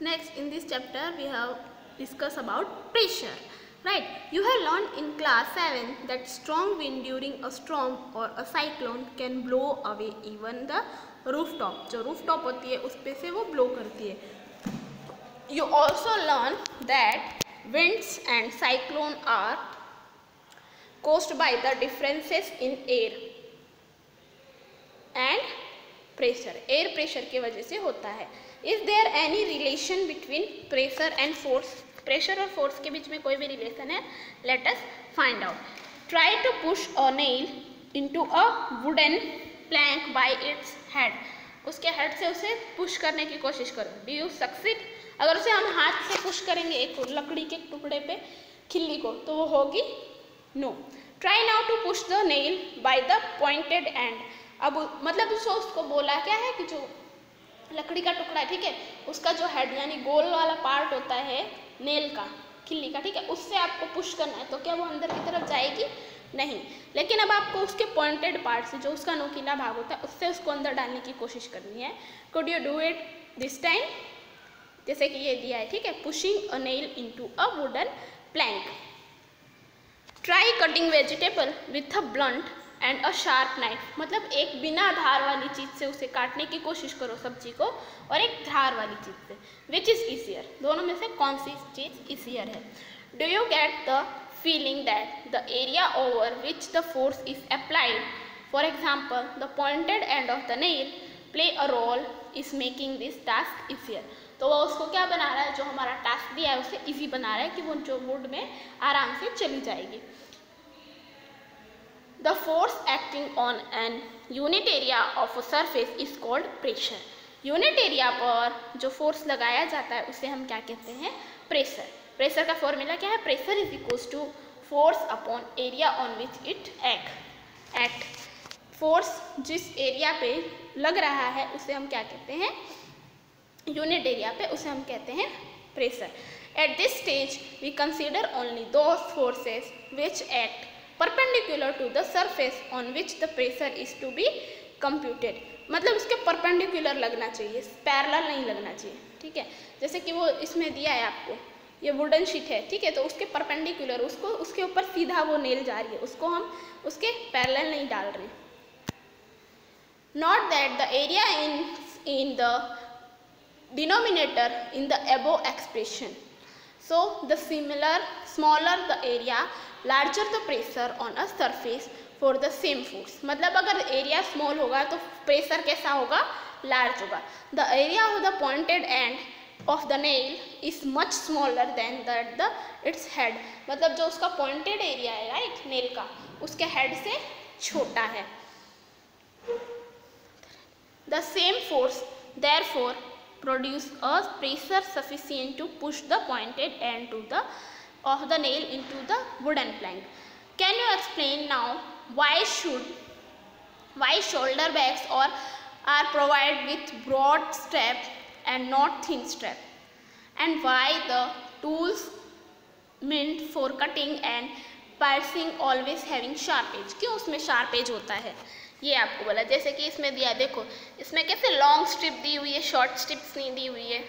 Next, in this chapter, we have discussed about pressure. Right? You have learned in class 7 that strong wind during a storm or a cyclone can blow away even the rooftop. जो rooftop होती है उस पे से वो blow करती है. You also learn that winds and cyclone are caused by the differences in air and pressure. Air pressure के वजह से होता है. Is there any relation between pressure and force pressure और फोर्स के बीच में कोई भी रिलेशन है? Let us find out try to push a nail into a wooden plank by its head उसके हेड से उसे पुश करने की कोशिश करो. डू यू सक्सीड अगर उसे हम हाथ से पुश करेंगे एक लकड़ी के टुकड़े पे खिल्ली को तो वो होगी no try now to push the nail by the pointed end अब मतलब उसको बोला क्या है कि जो लकड़ी का टुकड़ा है, ठीक है? उसका जो हेड यानी गोल वाला पार्ट होता है नेल का, खिल्ली का, ठीक है? उससे आपको पुश करना है तो क्या वो अंदर की तरफ़ जाएगी? नहीं। लेकिन अब आपको उसके पॉइंटेड पार्ट से जो उसका नोकीला भाग होता है, उससे उसको अंदर डालने की कोशिश करनी है। Could you do it this time जैसे कि ये दिया है, ठीक है? Pushing a nail into a wooden plank try cutting vegetable with a blunt and a sharp knife मतलब एक बिना धार वाली चीज़ से उसे काटने की कोशिश करो सब्ज़ी को, और एक धार वाली चीज़ से विच इज़ ईजियर दोनों में से कौन सी चीज़ ईजियर है? Do you get the feeling that the area over which the force is applied for example the pointed end of the nail play a role is making this task easier तो वह उसको क्या बना रहा है? जो हमारा टास्क दिया है, उसे ईजी बना रहा है कि वो जो वुड में आराम से चली जाएगी। The force acting on an unit area of a surface is called pressure. Unit area पर जो फोर्स लगाया जाता है, उसे हम क्या कहते हैं? प्रेशर प्रेशर का फॉर्मूला क्या है? Pressure is equals to force upon area on which it act act force जिस एरिया पे लग रहा है, उसे हम क्या कहते हैं? यूनिट एरिया पे उसे हम कहते हैं pressure at this stage we consider only those forces which act perpendicular to the surface on which the pressure is to be computed मतलब उसके परपेंडिकुलर लगना चाहिए पैरल नहीं लगना चाहिए, ठीक है? जैसे कि वो इसमें दिया है आपको, ये वुडन शीट है, ठीक है? तो उसके परपेंडिकुलर उसको, उसके ऊपर सीधा वो नेल जा रही है, उसको हम उसके पैरल नहीं डाल रहे note that the area in in the denominator in the above expression so the similar smaller the area larger the pressure on a surface for the same force मतलब अगर एरिया स्मॉल होगा तो pressure कैसा होगा? Large होगा. The area of the pointed end of the nail is much smaller than that the its head मतलब जो उसका पॉइंटेड एरिया है राइट नेल का, उसके हेड से छोटा है. The same force there produce a pressure sufficient to push the pointed end to the of the nail into the wooden plank. Can you explain now why should why shoulder bags or are provided with broad strap and not thin strap and why the tools meant for cutting and piercing always having sharp edge क्यों उसमें sharp edge होता है ये आपको बोला, जैसे कि इसमें दिया, देखो, इसमें कैसे लॉन्ग स्ट्रिप दी हुई है शॉर्ट स्ट्रिप्स नहीं दी हुई है,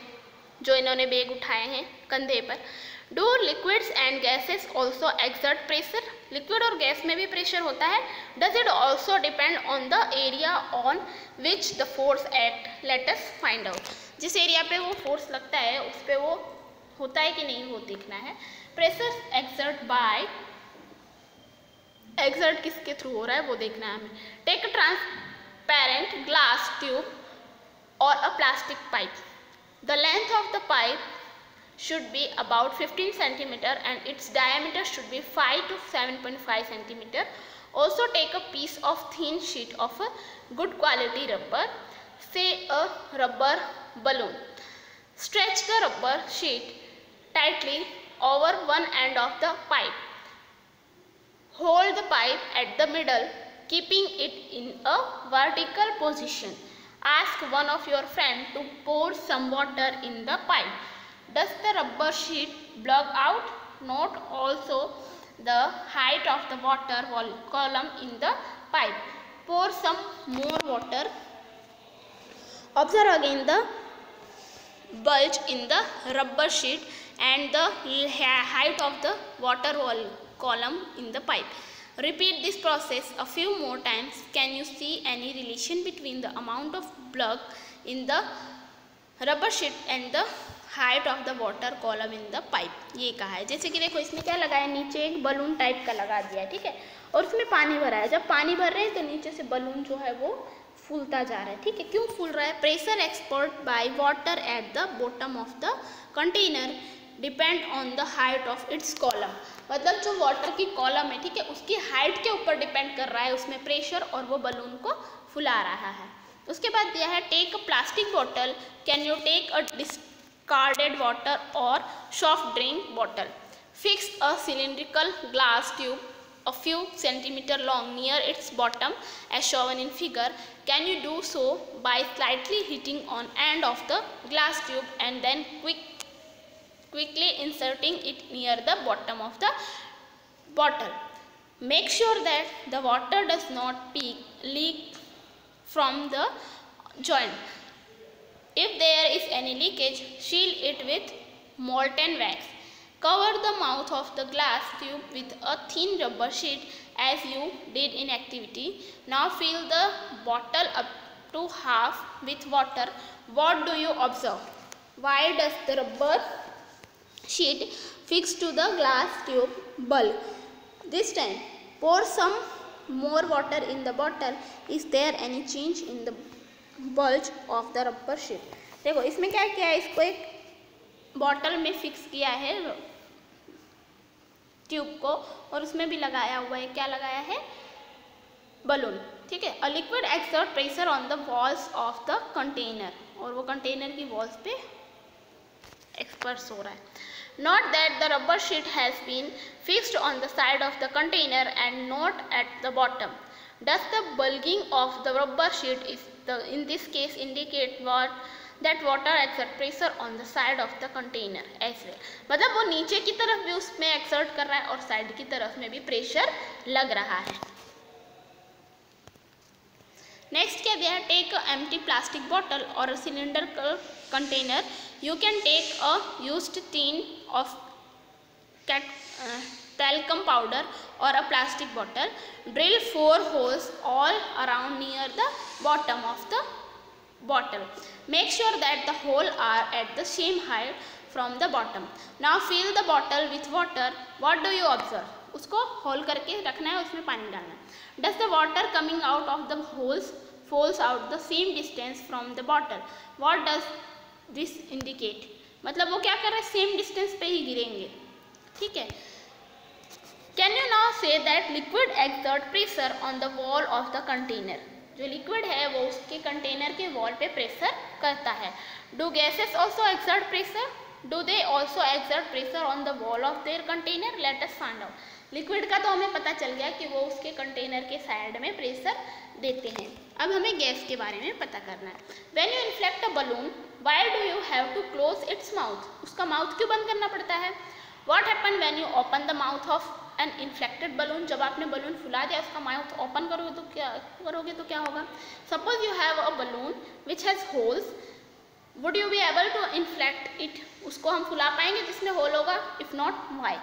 जो इन्होंने बैग उठाए हैं कंधे पर। Do liquids and gases also exert pressure liquid और गैस में भी प्रेशर होता है। Does it also depend on the area on which the force act let's find out जिस एरिया पे वो फोर्स लगता है, उस पर वो होता है कि नहीं, वो देखना है। प्रेशर एक्सर्ट बाय एक्सर्ट किसके थ्रू हो रहा है वो देखना है हमें टेक ट्रांसपेरेंट ग्लास ट्यूब और a plastic pipe the length of the pipe should be about 15 centimeter and its diameter should be 5 to 7.5 centimeter. Also take a piece of thin sheet of a good quality rubber, say a rubber balloon. Stretch the rubber sheet tightly over one end of the pipe. Hold the pipe at the middle, keeping it in a vertical position. Ask one of your friend to pour some water in the pipe. Does the rubber sheet block out? Note also the height of the water column in the pipe. Pour some more water. Observe again the bulge in the rubber sheet and the height of the water wall column in the pipe. Repeat this process a few more times. Can you see any relation between the amount of plug in the rubber sheet and the height of the water column in the pipe ये कहा है। जैसे कि देखो, इसमें क्या लगाया नीचे एक बलून टाइप का लगा दिया है, ठीक है? और उसमें पानी भरा है। जब पानी भर रहे हैं तो नीचे से बलून जो है वो फूलता जा रहा है, ठीक है? क्यों फूल रहा है? Pressure export by water at the bottom of the container depend on the height of its column मतलब जो वाटर की कॉलम है, ठीक है, उसकी हाइट के ऊपर डिपेंड कर रहा है, उसमें प्रेशर और वो बलून को फुला रहा है। उसके बाद दिया है take a plastic bottle can you take a discarded water और soft drink bottle fix a cylindrical glass tube a few centimetre long near its bottom as shown in figure can you do so by slightly heating one end of the glass tube and then quick quickly inserting it near the bottom of the bottle. Make sure that the water does not peak, leak from the joint. If there is any leakage, seal it with molten wax. Cover the mouth of the glass tube with a thin rubber sheet as you did in activity. Now fill the bottle up to half with water. What do you observe? Why does the rubber sheet fixed to the glass tube bulge? This time, pour some more water in the bottle. Is there any change in the bulge of the rubber sheet देखो इसमें क्या किया है? इसको एक bottle में fix किया है ट्यूब को और उसमें भी लगाया हुआ है। क्या लगाया है? बलून ठीक है? A liquid exert pressure on the walls of the container और वो कंटेनर की वॉल्स पे एक्सपर्स हो रहा है। Note that the rubber sheet has been fixed on the side of the container and not at the bottom. Does the bulging of the rubber sheet is the in this case indicate what that water exert pressure on the side of the container as well मतलब वो नीचे की तरफ़ भी उसमें exert कर रहा है और साइड की तरफ़ में भी प्रेशर लग रहा है नेक्स्ट क्या दिया take empty plastic bottle और cylinder container you can take a used tin of cat talcum powder और a plastic bottle drill four holes all around near the bottom of the bottle make sure that the hole are at the same height from the bottom now fill the bottle with water what do you observe उसको hole करके रखना है, उसमें पानी डालना है। Does the water coming out of the holes falls out the same distance from the bottle? What does this indicate? मतलब वो क्या कर रहे हैं? सेम डिस्टेंस पे ही गिरेंगे। ठीक है? Can you now say that liquid exert pressure on the wall of the container जो लिक्विड है, वो उसके कंटेनर के वॉल पे प्रेशर करता है। Do gases also exert pressure do they also exert pressure on the wall of their container let us find out liquid का तो हमें पता चल गया कि वो उसके कंटेनर के साइड में प्रेशर देते हैं। अब हमें गैस के बारे में पता करना है। When you inflect a balloon why do you have to close its mouth उसका माउथ क्यों बंद करना पड़ता है? What happen when you open the mouth of an inflected balloon जब आपने बलून फुला दिया, उसका माउथ ओपन करोगे तो क्या, करोगे तो क्या होगा? Suppose you have a balloon which has holes would you be able to inflect it उसको हम फुला पाएँगे जिसमें होल होगा? If not why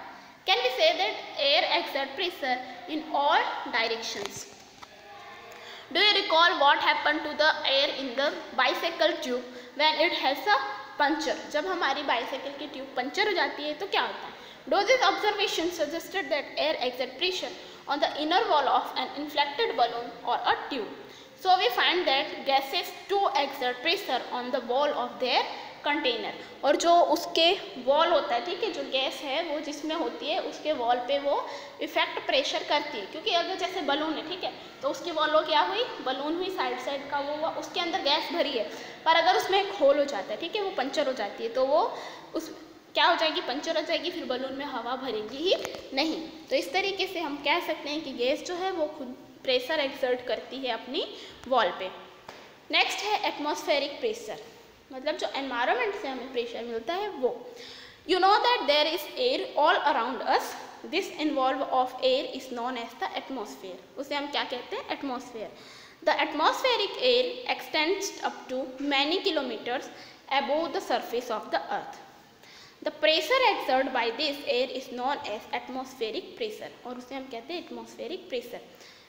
can be say that air exert pressure in all directions Do you recall what happened to the air in the bicycle tube when it has a puncture? जब हमारी bicycle की tube puncture हो जाती है तो क्या होता है Dozi's observation suggested that air exert pressure on the inner wall of an inflated balloon or a tube. So we find that gases too exert pressure on the wall of their container और जो उसके wall होता है, ठीक है, जो gas है, वो जिसमें होती है, उसके वॉल पे वो इफ़ेक्ट प्रेशर करती है। क्योंकि अगर जैसे बलून है, ठीक है तो उसकी वॉल वो क्या हुई? बलून हुई साइड साइड का वो हुआ, उसके अंदर गैस भरी है। पर अगर उसमें एक होल हो जाता है, ठीक है, वो पंचर हो जाती है तो वो उस, क्या हो जाएगी? पंचर हो जाएगी, फिर बलून में हवा भरेगी ही नहीं। तो इस तरीके से हम कह सकते हैं कि गैस जो है, वो खुद प्रेशर एक्सर्ट करती है अपनी वॉल पे। नेक्स्ट है एटमॉस्फेरिक प्रेशर मतलब जो एनवायरमेंट से हमें प्रेशर मिलता है वो। You know that there is air all around us this involve of air is known as the atmosphere उसे हम क्या कहते हैं? Atmosphere the atmospheric air extend up to many kilometres above the surface of the earth the pressure exerted by this air is known as atmospheric pressure और उसे हम कहते हैं atmospheric pressure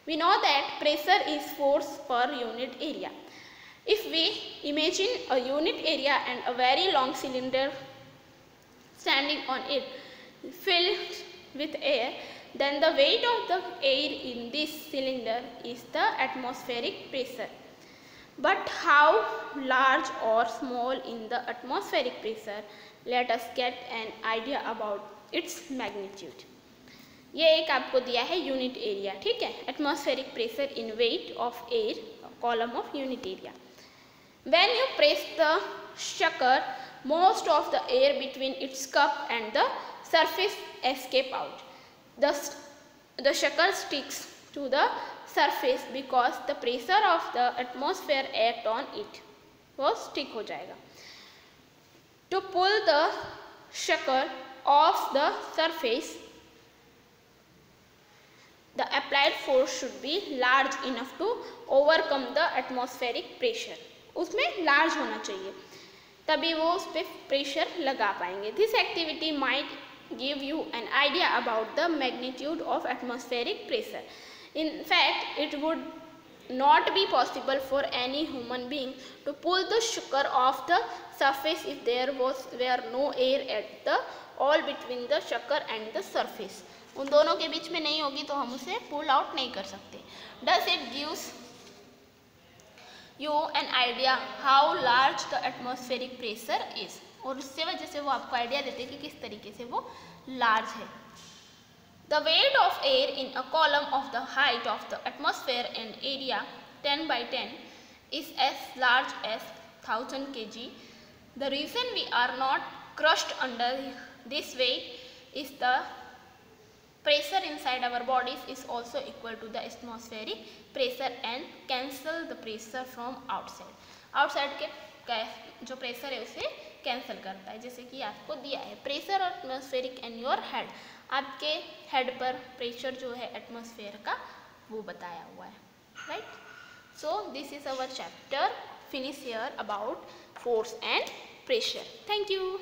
we know that pressure is force per unit area If we imagine a unit area and a very long cylinder standing on it filled with air, then the weight of the air in this cylinder is the atmospheric pressure. But how large or small in the atmospheric pressure, let us get an idea about its magnitude. ये एक आपको दिया है unit area ठीक है atmospheric pressure in weight of air column of unit area when you press the sugar most of the air between its cup and the surface escape out the the sugar sticks to the surface because the pressure of the atmosphere act on it वो stick हो जाएगा to pull the sugar off the surface the applied force should be large enough to overcome the atmospheric pressure उसमें large होना चाहिए। तभी वो उस पर प्रेशर लगा पाएँगे। This activity might give you an idea about the magnitude of atmospheric pressure in fact it would not be possible for any human being to pull the sugar off the surface if there was, were no air at the, all between the sugar and the surface. उन दोनों के बीच में नहीं होगी तो हम उसे पुल आउट नहीं कर सकते। Does it gives you an idea how large the atmospheric pressure is और उससे वजह से वो आपको आइडिया देते हैं कि किस तरीके से वो लार्ज है। The weight of air in a column of the height of the atmosphere and area ten by ten is as large as thousand K G the reason we are not crushed under this weight is the pressure inside our bodies is also equal to the atmospheric pressure and cancel the pressure from outside. Outside के जो pressure है उसे cancel करता है। जैसे कि आपको दिया है pressure atmospheric and your head आपके हेड पर प्रेशर जो है एटमोसफेयर का, वो बताया हुआ है। Right so this is our chapter finish here about force and pressure thank you